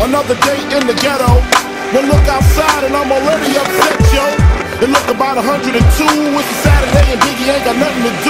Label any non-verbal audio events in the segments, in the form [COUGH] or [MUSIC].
Another day in the ghetto. One look outside and I'm already upset, yo. It look about 102. It's a Saturday and Biggie ain't got nothing to do.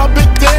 rub it down.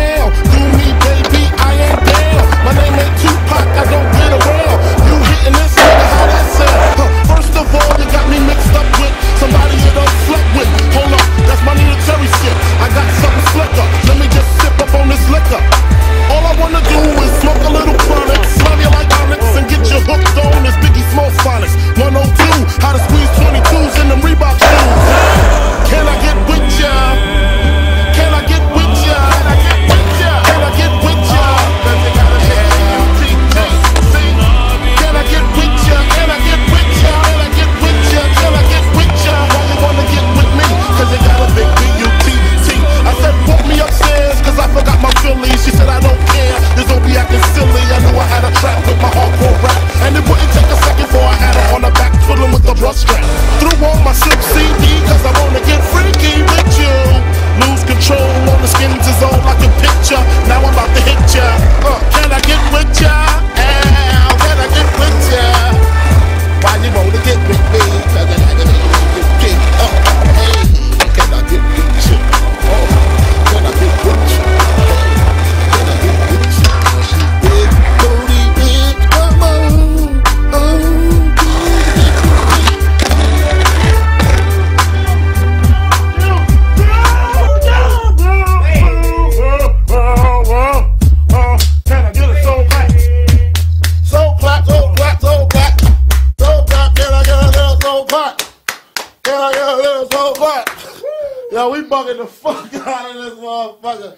picture. Now I'm about to hit ya. Uh, Yo, we bugging the fuck [LAUGHS] out of this motherfucker.